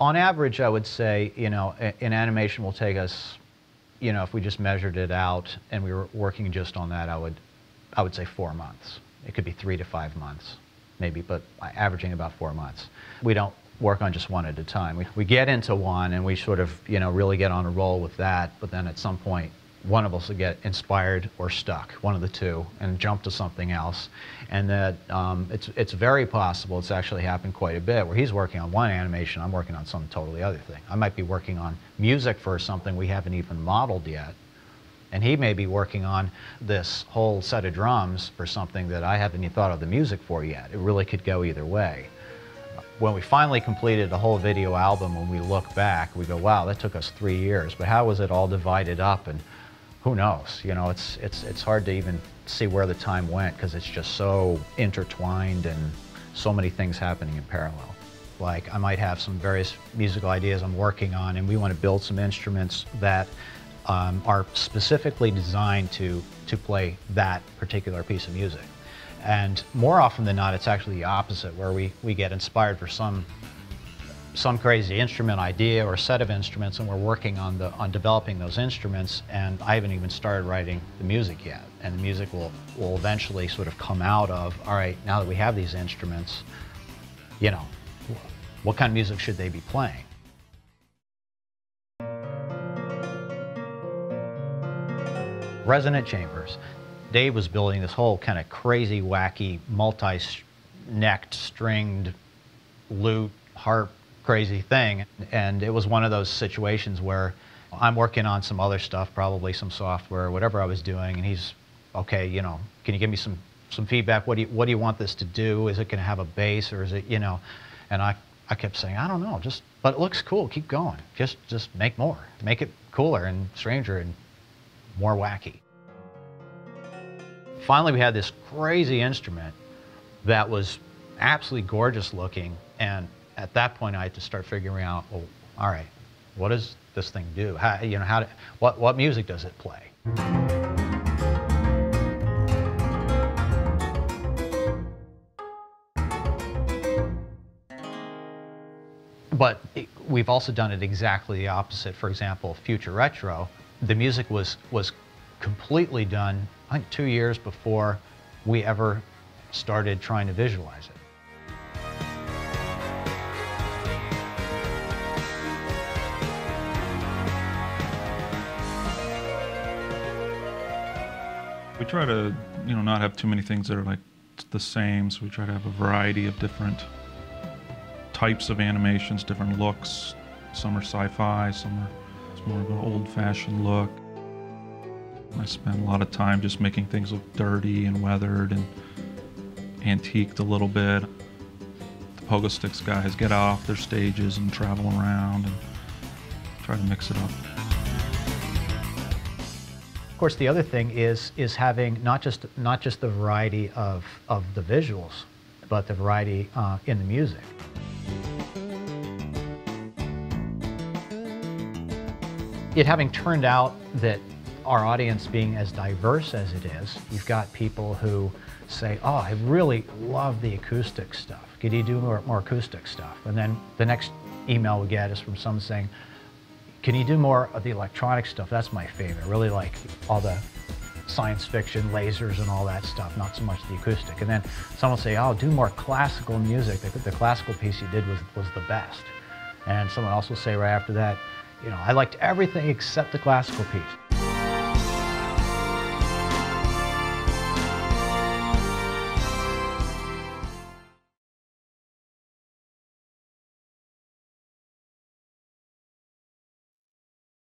On average, I would say, you know, in animation will take us, you know, if we just measured it out and we were working just on that, I would, I would say four months. It could be three to five months, maybe, but averaging about four months. We don't work on just one at a time. We, we get into one and we sort of, you know, really get on a roll with that, but then at some point one of us will get inspired or stuck, one of the two, and jump to something else. And that um, it's, it's very possible, it's actually happened quite a bit, where he's working on one animation, I'm working on some totally other thing. I might be working on music for something we haven't even modeled yet, and he may be working on this whole set of drums for something that I haven't even thought of the music for yet. It really could go either way. When we finally completed the whole video album, when we look back, we go, wow, that took us three years, but how was it all divided up? And who knows? You know, it's, it's, it's hard to even see where the time went because it's just so intertwined and so many things happening in parallel. Like I might have some various musical ideas I'm working on and we want to build some instruments that um, are specifically designed to, to play that particular piece of music. And more often than not, it's actually the opposite, where we, we get inspired for some some crazy instrument idea or set of instruments and we're working on the on developing those instruments and I haven't even started writing the music yet. And the music will will eventually sort of come out of all right now that we have these instruments you know what kind of music should they be playing? Resonant chambers. Dave was building this whole kind of crazy wacky multi-necked stringed lute harp crazy thing. And it was one of those situations where I'm working on some other stuff, probably some software, whatever I was doing, and he's, okay, you know, can you give me some, some feedback? What do, you, what do you want this to do? Is it going to have a bass or is it, you know? And I, I kept saying, I don't know, just, but it looks cool, keep going. Just, just make more. Make it cooler and stranger and more wacky. Finally, we had this crazy instrument that was absolutely gorgeous looking and at that point, I had to start figuring out, well, all right, what does this thing do? How, you know, how, what, what music does it play? But it, we've also done it exactly the opposite. For example, Future Retro, the music was, was completely done, I think, two years before we ever started trying to visualize it. We try to, you know, not have too many things that are like the same, so we try to have a variety of different types of animations, different looks. Some are sci-fi, some are more of an old-fashioned look. I spend a lot of time just making things look dirty and weathered and antiqued a little bit. The pogo sticks guys get off their stages and travel around and try to mix it up. Of course, the other thing is, is having not just, not just the variety of, of the visuals, but the variety uh, in the music. It having turned out that our audience being as diverse as it is, you've got people who say, oh, I really love the acoustic stuff. Could you do more, more acoustic stuff? And then the next email we get is from someone saying, can you do more of the electronic stuff? That's my favorite. I really like all the science fiction, lasers and all that stuff, not so much the acoustic. And then someone will say, oh, do more classical music. The, the classical piece you did was, was the best. And someone else will say right after that, you know, I liked everything except the classical piece.